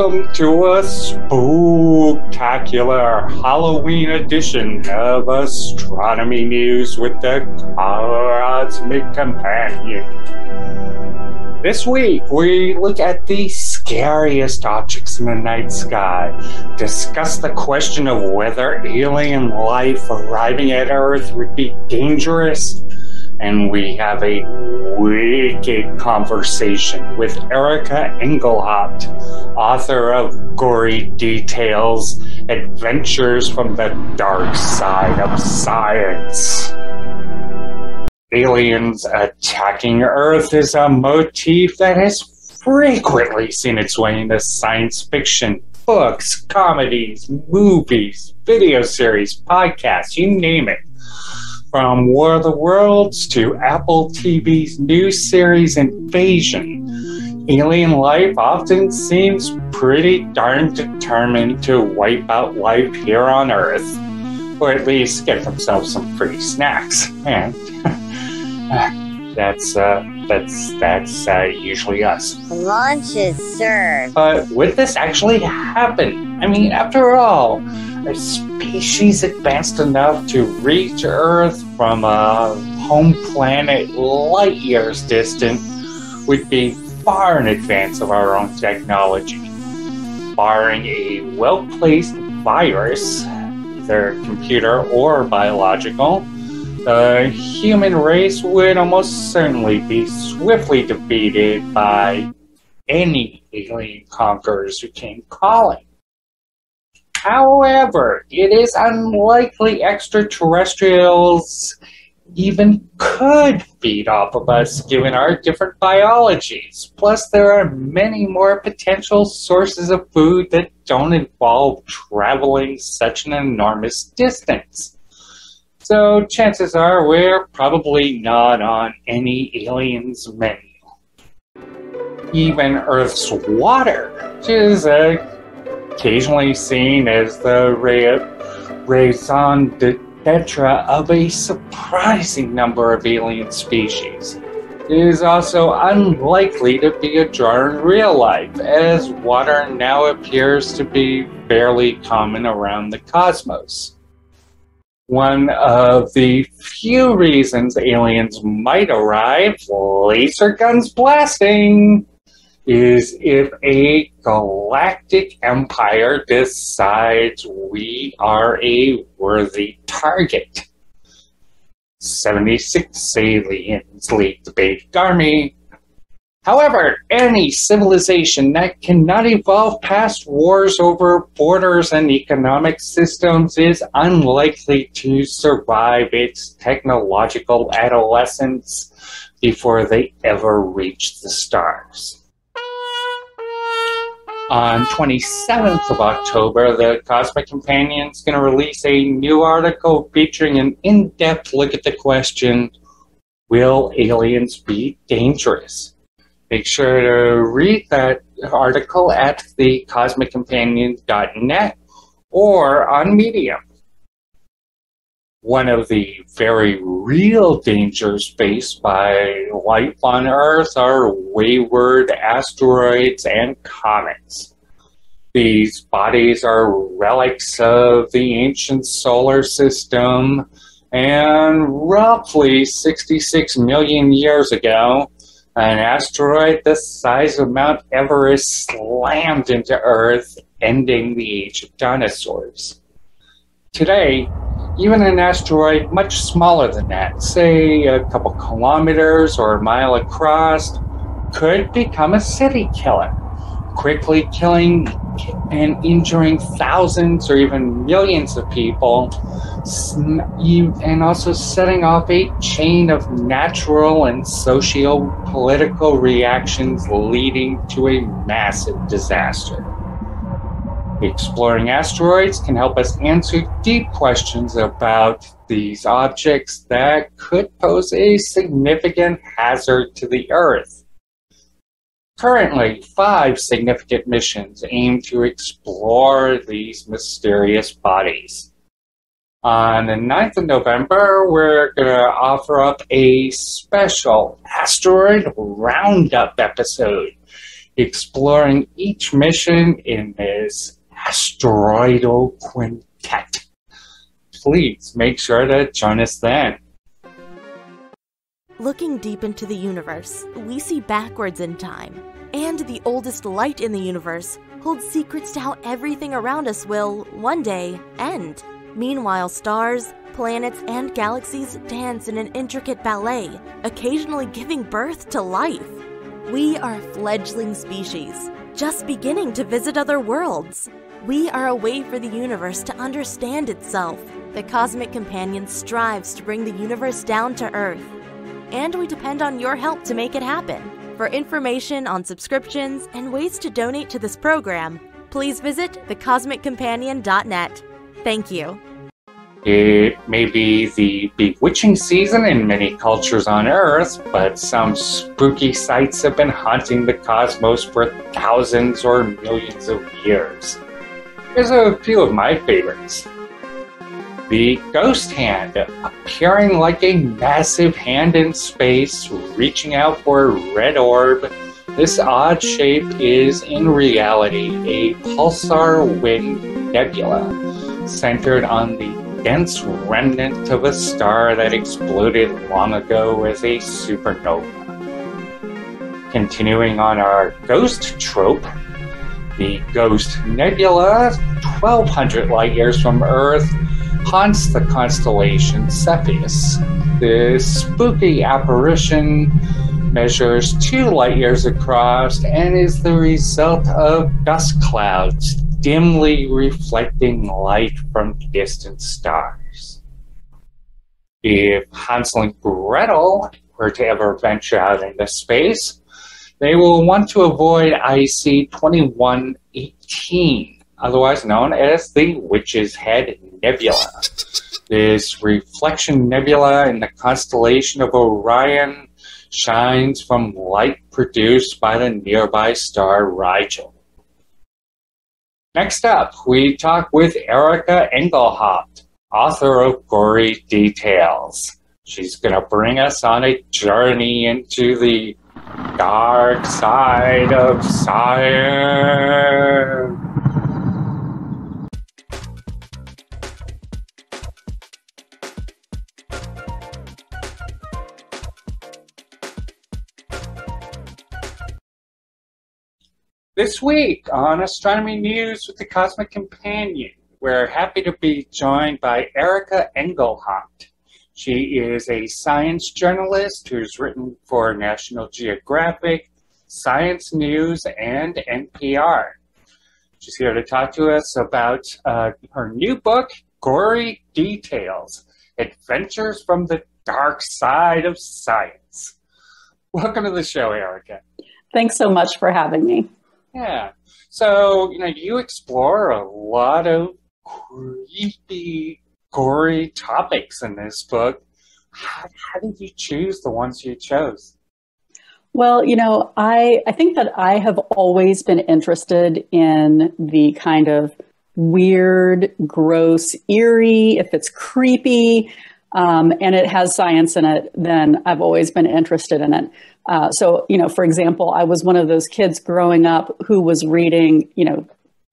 Welcome to a spectacular Halloween edition of Astronomy News with the Cosmic Companion. This week, we look at the scariest objects in the night sky, discuss the question of whether alien life arriving at Earth would be dangerous and we have a wicked conversation with Erika Engelhaupt, author of Gory Details Adventures from the Dark Side of Science. Aliens attacking Earth is a motif that has frequently seen its way into science fiction, books, comedies, movies, video series, podcasts, you name it. From War of the Worlds to Apple TV's new series Invasion, alien life often seems pretty darn determined to wipe out life here on Earth, or at least get themselves some free snacks. And that's uh, that's that's uh, usually us. Lunch is served. But would this actually happen? I mean, after all, a species advanced enough to reach Earth from a home planet light years distant would be far in advance of our own technology. Barring a well placed virus, either computer or biological, the human race would almost certainly be swiftly defeated by any alien conquerors who came calling. However, it is unlikely extraterrestrials even could feed off of us given our different biologies. Plus, there are many more potential sources of food that don't involve traveling such an enormous distance. So, chances are we're probably not on any aliens menu. Even Earth's water, which is a occasionally seen as the raison d'etre of a surprising number of alien species. It is also unlikely to be a jar in real life, as water now appears to be fairly common around the cosmos. One of the few reasons aliens might arrive, laser guns blasting is if a galactic empire decides we are a worthy target. 76 aliens lead the big army. However, any civilization that cannot evolve past wars over borders and economic systems is unlikely to survive its technological adolescence before they ever reach the stars. On 27th of October, the Cosmic Companion is going to release a new article featuring an in-depth look at the question, will aliens be dangerous? Make sure to read that article at thecosmiccompanion.net or on Medium. One of the very real dangers faced by life on Earth are wayward asteroids and comets. These bodies are relics of the ancient solar system, and roughly 66 million years ago, an asteroid the size of Mount Everest slammed into Earth, ending the age of dinosaurs. Today, even an asteroid much smaller than that, say a couple kilometers or a mile across, could become a city killer, quickly killing and injuring thousands or even millions of people, and also setting off a chain of natural and socio political reactions leading to a massive disaster. Exploring asteroids can help us answer deep questions about these objects that could pose a significant hazard to the Earth. Currently, five significant missions aim to explore these mysterious bodies. On the 9th of November, we're going to offer up a special asteroid roundup episode exploring each mission in this asteroidal quintet. Please make sure to join us then. Looking deep into the universe, we see backwards in time. And the oldest light in the universe holds secrets to how everything around us will, one day, end. Meanwhile, stars, planets, and galaxies dance in an intricate ballet, occasionally giving birth to life. We are a fledgling species, just beginning to visit other worlds. We are a way for the universe to understand itself. The Cosmic Companion strives to bring the universe down to Earth, and we depend on your help to make it happen. For information on subscriptions and ways to donate to this program, please visit thecosmiccompanion.net. Thank you. It may be the bewitching season in many cultures on Earth, but some spooky sights have been haunting the cosmos for thousands or millions of years. Here's a few of my favorites. The ghost hand, appearing like a massive hand in space, reaching out for a red orb. This odd shape is in reality a pulsar wind nebula centered on the dense remnant of a star that exploded long ago as a supernova. Continuing on our ghost trope, the Ghost Nebula, 1200 light years from Earth, haunts the constellation Cepheus. The spooky apparition measures two light years across and is the result of dust clouds dimly reflecting light from distant stars. If Hansel and Gretel were to ever venture out into space, they will want to avoid IC 2118, otherwise known as the Witch's Head Nebula. This reflection nebula in the constellation of Orion shines from light produced by the nearby star Rigel. Next up, we talk with Erika Engelhaupt, author of Gory Details. She's going to bring us on a journey into the dark side of science. This week on Astronomy News with the Cosmic Companion, we're happy to be joined by Erika Engelhaupt. She is a science journalist who's written for National Geographic, Science News, and NPR. She's here to talk to us about uh, her new book, Gory Details Adventures from the Dark Side of Science. Welcome to the show, Erika. Thanks so much for having me. Yeah. So, you know, you explore a lot of creepy, gory topics in this book. How, how did you choose the ones you chose? Well, you know, I, I think that I have always been interested in the kind of weird, gross, eerie, if it's creepy, um, and it has science in it, then I've always been interested in it. Uh, so, you know, for example, I was one of those kids growing up who was reading, you know,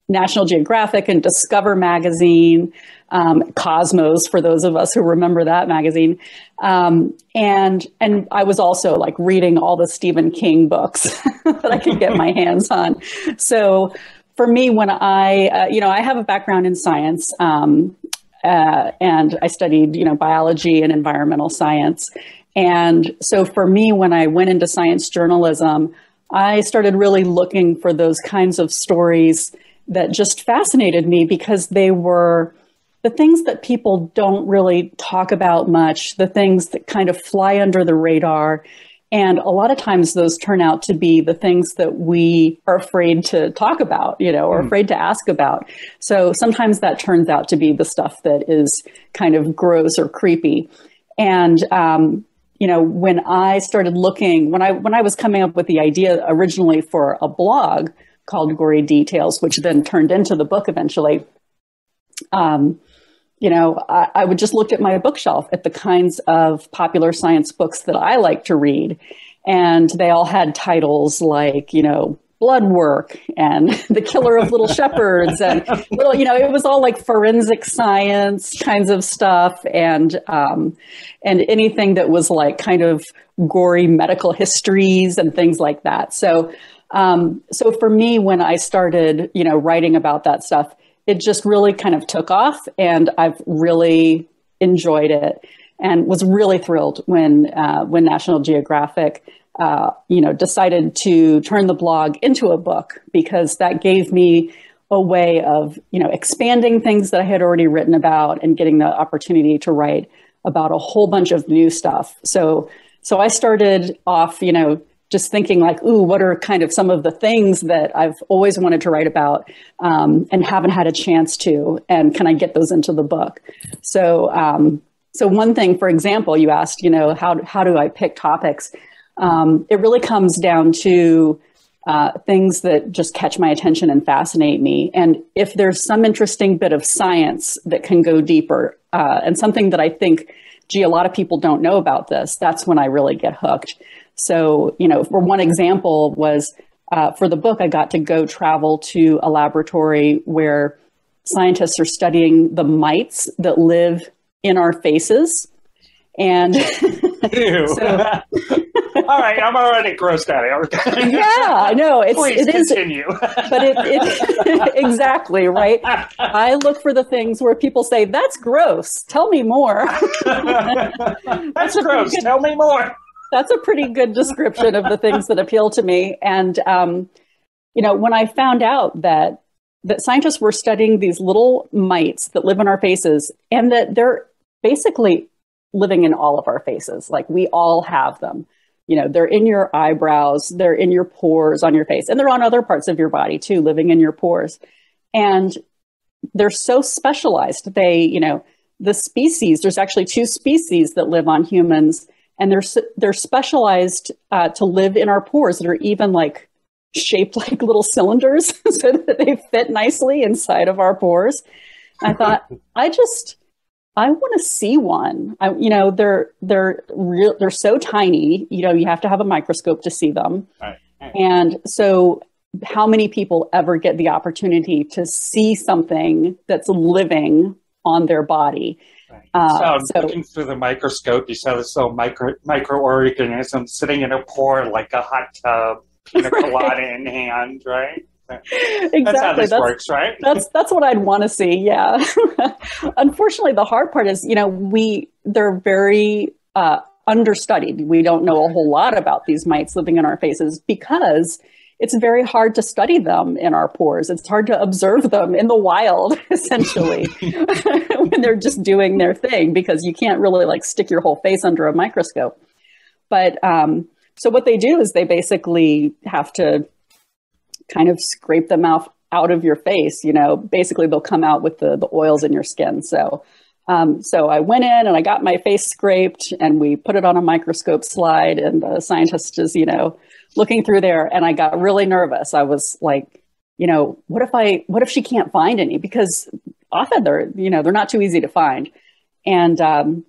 National Geographic and Discover magazine, um, Cosmos for those of us who remember that magazine, um, and and I was also like reading all the Stephen King books that I could get my hands on. So for me, when I, uh, you know, I have a background in science. Um, uh, and I studied, you know, biology and environmental science. And so for me, when I went into science journalism, I started really looking for those kinds of stories that just fascinated me because they were the things that people don't really talk about much, the things that kind of fly under the radar. And a lot of times those turn out to be the things that we are afraid to talk about, you know, or mm. afraid to ask about. So sometimes that turns out to be the stuff that is kind of gross or creepy. And um, you know, when I started looking, when I when I was coming up with the idea originally for a blog called Gory Details, which then turned into the book eventually, um, you know, I, I would just look at my bookshelf at the kinds of popular science books that I like to read, and they all had titles like, you know, blood work and the killer of little shepherds and little you know it was all like forensic science kinds of stuff. And um, and anything that was like kind of gory medical histories and things like that. So um, so for me when i started you know writing about that stuff it just really kind of took off and i've really enjoyed it and was really thrilled when uh, when national geographic uh, you know, decided to turn the blog into a book because that gave me a way of, you know, expanding things that I had already written about and getting the opportunity to write about a whole bunch of new stuff. So, so I started off, you know, just thinking like, ooh, what are kind of some of the things that I've always wanted to write about um, and haven't had a chance to, and can I get those into the book? So, um, so one thing, for example, you asked, you know, how how do I pick topics? Um, it really comes down to uh, things that just catch my attention and fascinate me. And if there's some interesting bit of science that can go deeper, uh, and something that I think, gee, a lot of people don't know about this, that's when I really get hooked. So, you know, for one example was uh, for the book, I got to go travel to a laboratory where scientists are studying the mites that live in our faces. And so, all right, I'm already grossed out. yeah, I know. It's Please it is, continue. but it, it exactly right. I look for the things where people say that's gross. Tell me more. that's gross. Good, Tell me more. That's a pretty good description of the things that appeal to me. And um, you know, when I found out that that scientists were studying these little mites that live in our faces, and that they're basically living in all of our faces, like we all have them. You know they're in your eyebrows they're in your pores on your face and they're on other parts of your body too living in your pores. And they're so specialized. They you know the species there's actually two species that live on humans and they're they're specialized uh, to live in our pores that are even like shaped like little cylinders so that they fit nicely inside of our pores i thought i just I want to see one. I, you know, they're they're real. They're so tiny. You know, you have to have a microscope to see them. Right. And so, how many people ever get the opportunity to see something that's living on their body? Right. Uh, so, so, looking through the microscope, you saw this little micro microorganism sitting in a pore like a hot tub, pina colada in hand, right? exactly. That's how this that's, works, right? That's that's what I'd want to see. Yeah. Unfortunately, the hard part is, you know, we they're very uh, understudied. We don't know a whole lot about these mites living in our faces because it's very hard to study them in our pores. It's hard to observe them in the wild, essentially, when they're just doing their thing because you can't really like stick your whole face under a microscope. But um, so what they do is they basically have to kind of scrape them out out of your face. You know, basically they'll come out with the the oils in your skin. So. Um, so I went in and I got my face scraped and we put it on a microscope slide and the scientist is, you know, looking through there and I got really nervous. I was like, you know, what if I, what if she can't find any? Because often they're, you know, they're not too easy to find. And, um,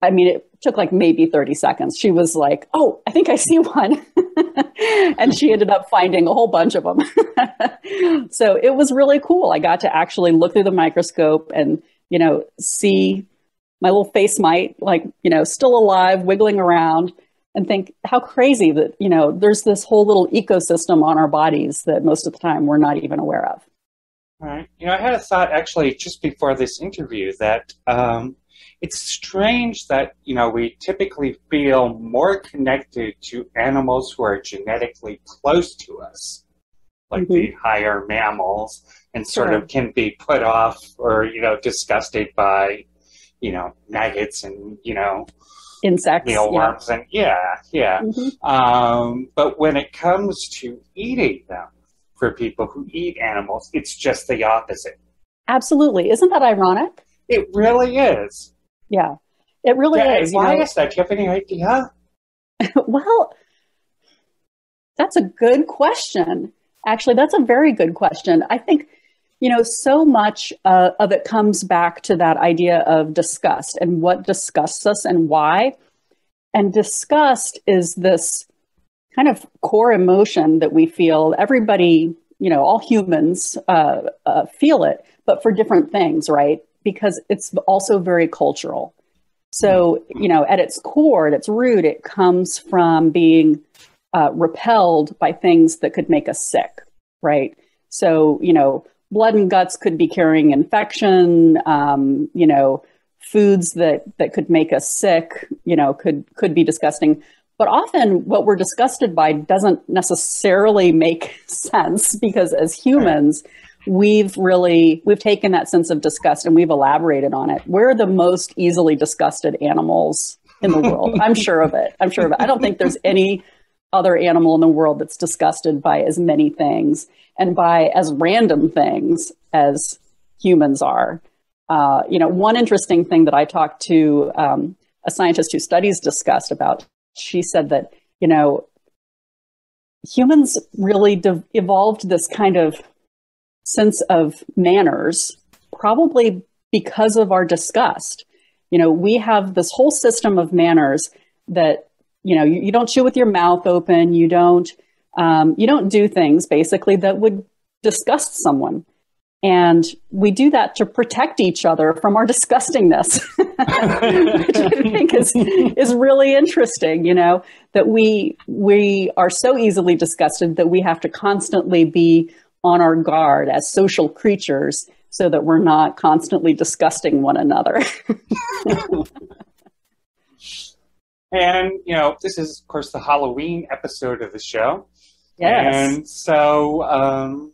I mean, it took like maybe 30 seconds. She was like, Oh, I think I see one. and she ended up finding a whole bunch of them. so it was really cool. I got to actually look through the microscope and, you know, see my little face mite, like, you know, still alive, wiggling around and think how crazy that, you know, there's this whole little ecosystem on our bodies that most of the time we're not even aware of. Right. You know, I had a thought actually just before this interview that um, it's strange that you know we typically feel more connected to animals who are genetically close to us like mm-hmm. the higher mammals and sort sure. of can be put off or you know disgusted by you know maggots and you know insects mealworms yeah. and yeah yeah mm-hmm. um, but when it comes to eating them for people who eat animals it's just the opposite absolutely isn't that ironic it really is yeah, it really yeah, is. Why know? is that? Do you have any idea? well, that's a good question. Actually, that's a very good question. I think, you know, so much uh, of it comes back to that idea of disgust and what disgusts us and why. And disgust is this kind of core emotion that we feel. Everybody, you know, all humans uh, uh, feel it, but for different things, right? Because it's also very cultural. So, you know, at its core, at its root, it comes from being uh, repelled by things that could make us sick, right? So, you know, blood and guts could be carrying infection. Um, you know, foods that that could make us sick. You know, could could be disgusting. But often, what we're disgusted by doesn't necessarily make sense because as humans, we've really we've taken that sense of disgust and we've elaborated on it. We're the most easily disgusted animals in the world. I'm sure of it. I'm sure of it. I don't think there's any other animal in the world that's disgusted by as many things and by as random things as humans are. Uh, you know, one interesting thing that I talked to um, a scientist who studies disgust about, she said that, you know, humans really de- evolved this kind of sense of manners, probably because of our disgust. You know, we have this whole system of manners that you know you, you don't chew with your mouth open. You don't um, you don't do things basically that would disgust someone. And we do that to protect each other from our disgustingness which i think is, is really interesting you know that we we are so easily disgusted that we have to constantly be on our guard as social creatures so that we're not constantly disgusting one another And, you know, this is, of course, the Halloween episode of the show. Yes. And so, um,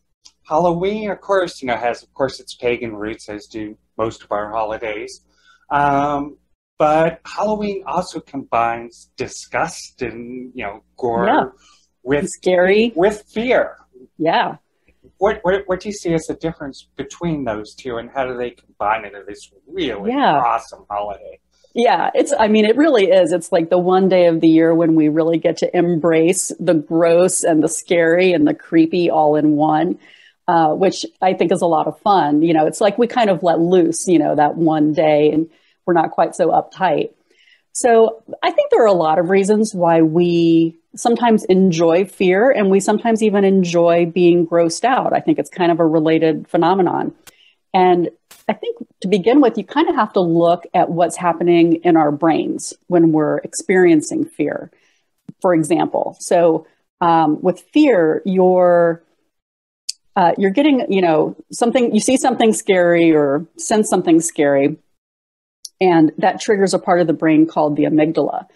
Halloween, of course, you know, has, of course, its pagan roots, as do most of our holidays. Um, but Halloween also combines disgust and, you know, gore Yeah. with scary with fear. yeah What, what what do you see as the difference between those two, and how do they combine into this really Yeah. awesome holiday? Yeah, it's, I mean, it really is. It's like the one day of the year when we really get to embrace the gross and the scary and the creepy all in one, uh, which I think is a lot of fun. You know, it's like we kind of let loose, you know, that one day and we're not quite so uptight. So I think there are a lot of reasons why we sometimes enjoy fear and we sometimes even enjoy being grossed out. I think it's kind of a related phenomenon. And I think to begin with, you kind of have to look at what's happening in our brains when we're experiencing fear, for example. So um, with fear, you're uh, you're getting, you know, something, you see something scary or sense something scary, and that triggers a part of the brain called the amygdala.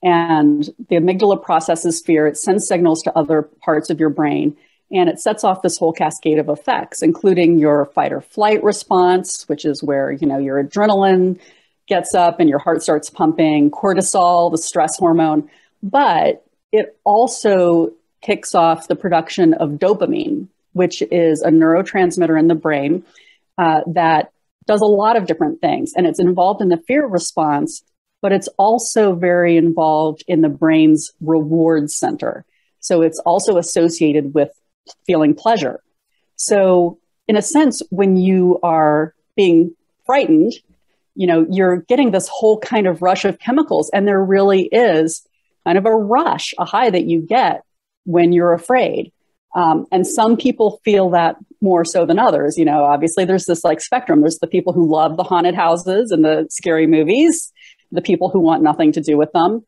And the amygdala processes fear, it sends signals to other parts of your brain, and it sets off this whole cascade of effects, including your fight or flight response, which is where, you know, your adrenaline gets up and your heart starts pumping, cortisol, the stress hormone. But it also kicks off the production of dopamine, which is a neurotransmitter in the brain uh, that does a lot of different things. And it's involved in the fear response, but it's also very involved in the brain's reward center. So it's also associated with feeling pleasure. So, in a sense, when you are being frightened, you know, you're getting this whole kind of rush of chemicals, and there really is kind of a rush, a high that you get when you're afraid. Um, and some people feel that more so than others. You know, obviously, there's this like spectrum. There's the people who love the haunted houses and the scary movies, the people who want nothing to do with them.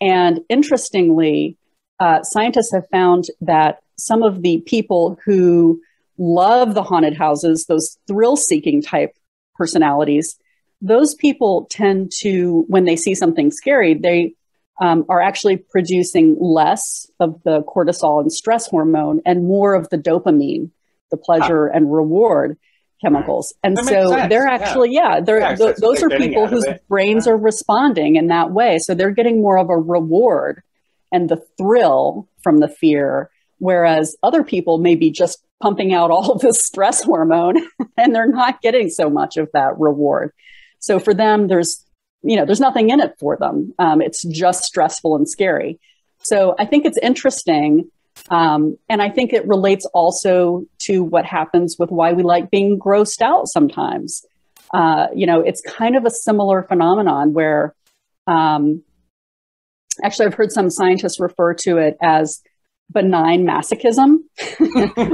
And interestingly, uh, scientists have found that some of the people who love the haunted houses, those thrill seeking type personalities, those people tend to, when they see something scary, they um, are actually producing less of the cortisol and stress hormone and more of the dopamine, the pleasure and reward chemicals. And That so they're actually, yeah, they're, th- those are people whose brains Yeah. are responding in that way. So they're getting more of a reward and the thrill from the fear, whereas other people may be just pumping out all this stress hormone and they're not getting so much of that reward. So for them, there's you know there's nothing in it for them. Um, it's just stressful and scary. So I think it's interesting, um, and I think it relates also to what happens with why we like being grossed out sometimes. Uh, you know, it's kind of a similar phenomenon where um, actually, I've heard some scientists refer to it as benign masochism,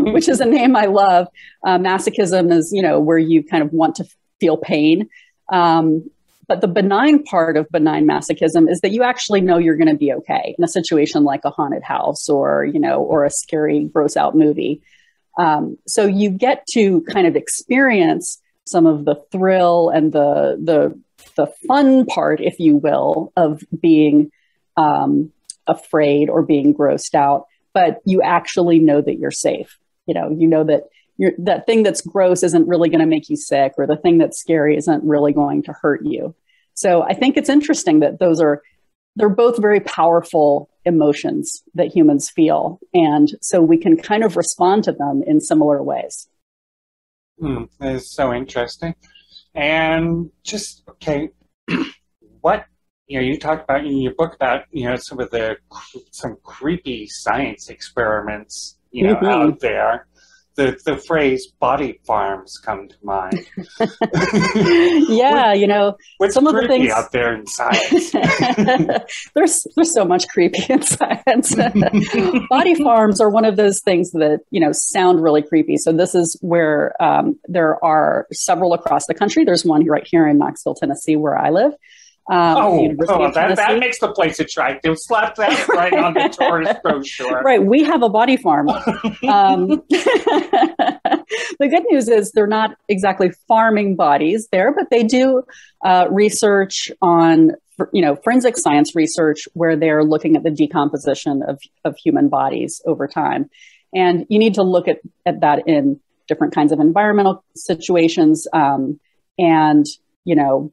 which is a name I love. Uh, masochism is, you know, where you kind of want to feel pain. Um, but the benign part of benign masochism is that you actually know you're going to be okay in a situation like a haunted house or, you know, or a scary, gross out movie. Um, so you get to kind of experience some of the thrill and the the the fun part, if you will, of being um, afraid or being grossed out. But you actually know that you're safe. You know, you know that you're, that thing that's gross isn't really going to make you sick, or the thing that's scary isn't really going to hurt you. So I think it's interesting that those are they're both very powerful emotions that humans feel, and so we can kind of respond to them in similar ways. Hmm, that is so interesting. And just okay, what you know, you talk about in your book about you know some of the some creepy science experiments you know mm-hmm. out there the, the phrase body farms come to mind. yeah, you know, what's some of the things out there in science. there's there's so much creepy in science. body farms are one of those things that you know sound really creepy. So this is where um, there are several across the country. There's one right here in Knoxville, Tennessee, where I live. Um, oh, oh that, that makes the place attractive. Slap that right on the tourist brochure. Right. We have a body farm. um, the good news is they're not exactly farming bodies there, but they do uh, research on, you know, forensic science research where they're looking at the decomposition of, of human bodies over time. And you need to look at, at that in different kinds of environmental situations. Um, and, you know,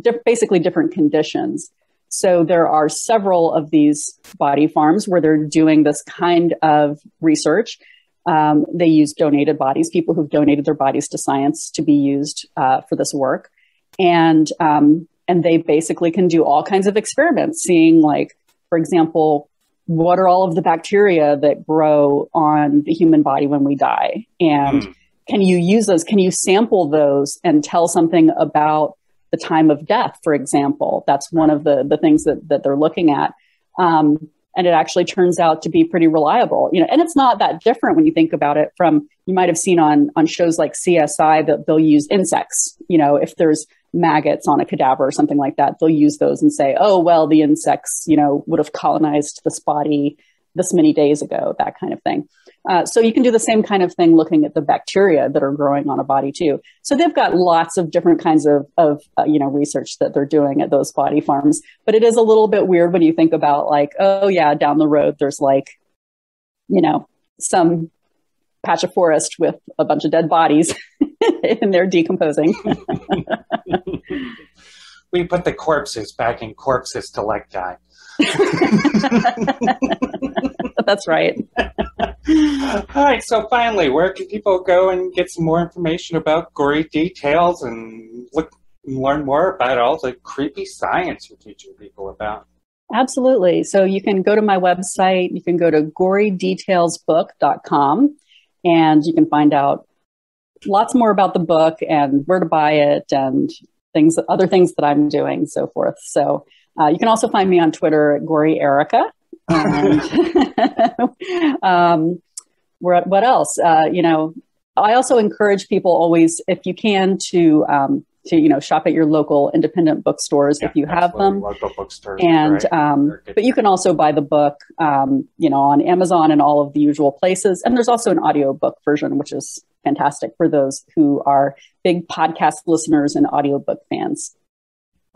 di- basically different conditions. So there are several of these body farms where they're doing this kind of research. Um, they use donated bodies, people who've donated their bodies to science to be used uh, for this work, and um, and they basically can do all kinds of experiments, seeing like, for example, what are all of the bacteria that grow on the human body when we die, and mm. can you use those? Can you sample those and tell something about the time of death, for example. That's one of the, the things that, that they're looking at. Um, and it actually turns out to be pretty reliable, you know, and it's not that different when you think about it from, you might have seen on, on shows like CSI that they'll use insects, you know, if there's maggots on a cadaver or something like that, they'll use those and say, oh, well, the insects, you know, would have colonized this body this many days ago, that kind of thing. Uh, so you can do the same kind of thing looking at the bacteria that are growing on a body too. So they've got lots of different kinds of, of uh, you know research that they're doing at those body farms. But it is a little bit weird when you think about like, oh yeah, down the road there's like, you know, some patch of forest with a bunch of dead bodies and they're decomposing. we put the corpses back in corpses to like die. That's right. All right. So finally, where can people go and get some more information about gory details and look learn more about all the creepy science you're teaching people about? Absolutely. So you can go to my website. You can go to gorydetailsbook.com and you can find out lots more about the book and where to buy it and things, other things that I'm doing, so forth. So uh, you can also find me on Twitter at Gory Erika. And, um, what else? Uh, you know, I also encourage people always, if you can, to um, to you know shop at your local independent bookstores yeah, if you have them. Local bookstores, and um, but you can also buy the book, um, you know, on Amazon and all of the usual places. And there's also an audiobook version, which is fantastic for those who are big podcast listeners and audiobook fans.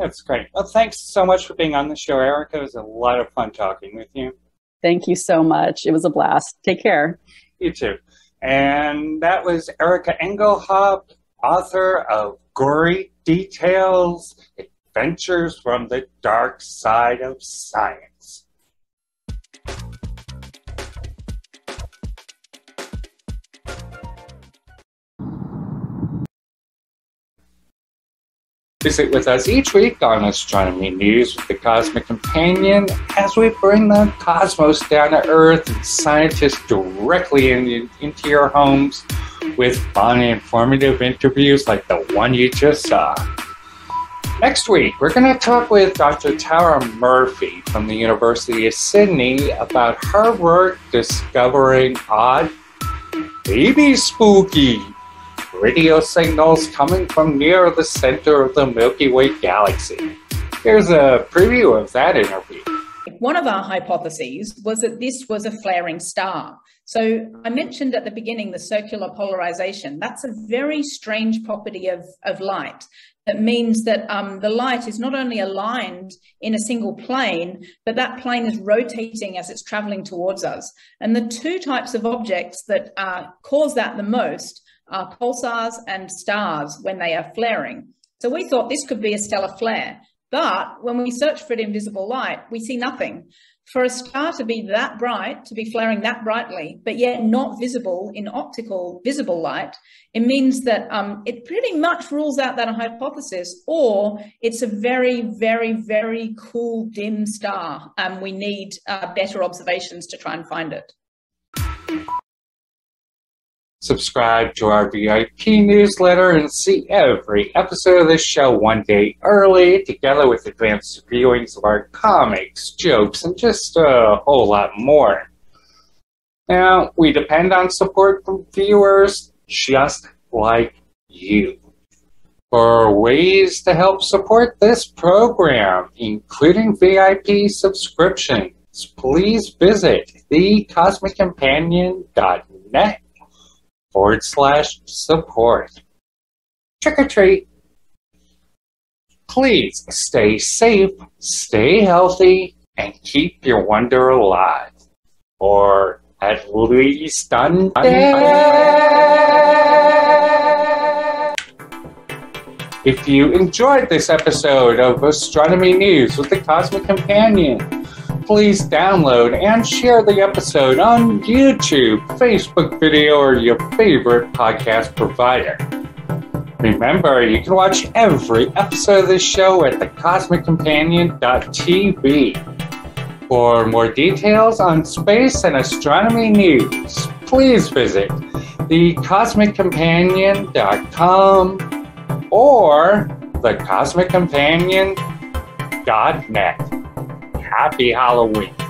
That's great. Well, thanks so much for being on the show, Erika. It was a lot of fun talking with you. Thank you so much. It was a blast. Take care. You too. And that was Erika Engelhaupt, author of Gory Details Adventures from the Dark Side of Science. Visit with us each week on Astronomy News with the Cosmic Companion as we bring the cosmos down to Earth and scientists directly in, into your homes with fun, and informative interviews like the one you just saw. Next week, we're going to talk with Dr. Tara Murphy from the University of Sydney about her work discovering odd, maybe spooky, radio signals coming from near the center of the Milky Way galaxy. Here's a preview of that interview. One of our hypotheses was that this was a flaring star. So I mentioned at the beginning the circular polarization. That's a very strange property of, of light that means that um, the light is not only aligned in a single plane, but that plane is rotating as it's traveling towards us. And the two types of objects that uh, cause that the most are pulsars and stars when they are flaring. So we thought this could be a stellar flare. But when we search for it in visible light, we see nothing. For a star to be that bright, to be flaring that brightly, but yet not visible in optical visible light, it means that um, it pretty much rules out that hypothesis, or it's a very, very, very cool dim star, and we need uh, better observations to try and find it. Subscribe to our VIP newsletter and see every episode of this show one day early, together with advanced viewings of our comics, jokes, and just a whole lot more. Now, we depend on support from viewers just like you. For ways to help support this program, including VIP subscriptions, please visit thecosmiccompanion.net forward slash support. Trick or treat. Please stay safe, stay healthy, and keep your wonder alive. Or at least undead. If you enjoyed this episode of Astronomy News with the Cosmic Companion, please download and share the episode on YouTube, Facebook video, or your favorite podcast provider. Remember, you can watch every episode of this show at thecosmiccompanion.tv. For more details on space and astronomy news, please visit thecosmiccompanion.com or thecosmiccompanion.net happy Halloween.